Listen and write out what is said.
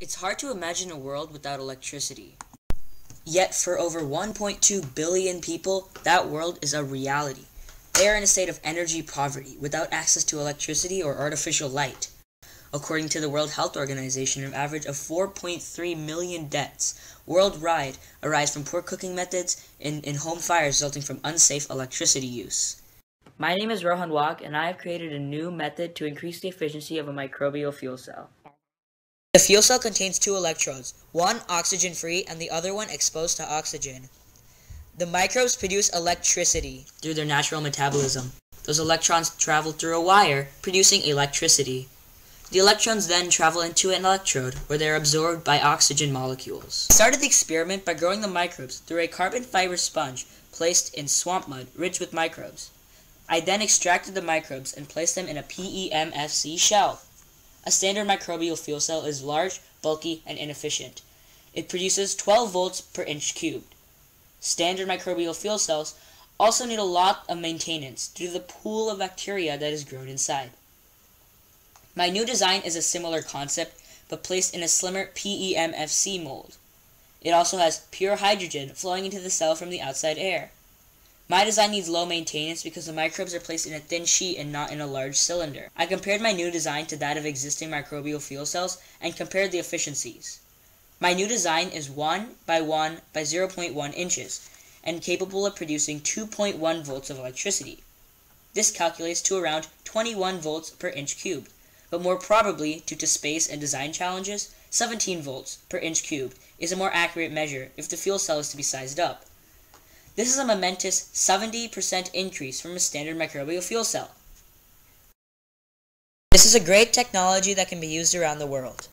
It's hard to imagine a world without electricity. Yet, for over 1.2 billion people, that world is a reality. They are in a state of energy poverty, without access to electricity or artificial light. According to the World Health Organization, an average of 4.3 million deaths worldwide arise from poor cooking methods and in home fires resulting from unsafe electricity use. My name is Rohan Wagh, and I have created a new method to increase the efficiency of a microbial fuel cell. The fuel cell contains two electrodes, one oxygen-free and the other one exposed to oxygen. The microbes produce electricity through their natural metabolism. Those electrons travel through a wire, producing electricity. The electrons then travel into an electrode, where they are absorbed by oxygen molecules. I started the experiment by growing the microbes through a carbon fiber sponge placed in swamp mud rich with microbes. I then extracted the microbes and placed them in a PEMFC shell. A standard microbial fuel cell is large, bulky, and inefficient. It produces 12 volts per inch cubed. Standard microbial fuel cells also need a lot of maintenance due to the pool of bacteria that is grown inside. My new design is a similar concept, but placed in a slimmer PEMFC mold. It also has pure hydrogen flowing into the cell from the outside air. My design needs low maintenance because the microbes are placed in a thin sheet and not in a large cylinder. I compared my new design to that of existing microbial fuel cells and compared the efficiencies. My new design is 1 by 1 by 0.1 inches and capable of producing 2.1 volts of electricity. This calculates to around 21 volts per inch cubed, but more probably, due to space and design challenges, 17 volts per inch cubed is a more accurate measure if the fuel cell is to be sized up. This is a momentous 70% increase from a standard microbial fuel cell. This is a great technology that can be used around the world.